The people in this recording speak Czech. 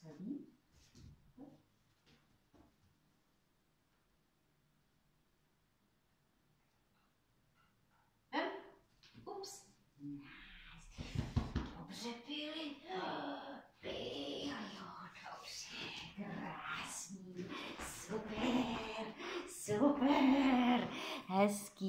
celý. Ups. Nice. Dobře pili. Pili, dobře. Krásný. Super, super. Hezký.